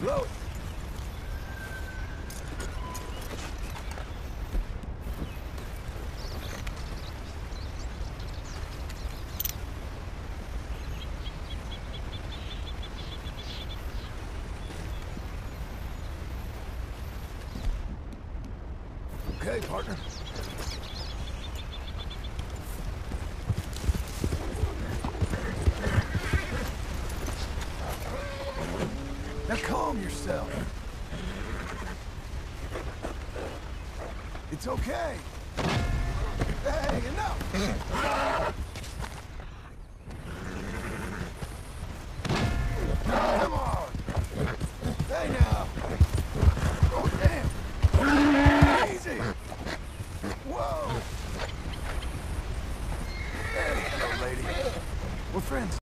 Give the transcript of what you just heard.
Blow. Okay, partner. Now calm yourself. It's okay. Hey, enough! Come on! Hey now! Oh, damn! Easy! Whoa! Lady. We're friends.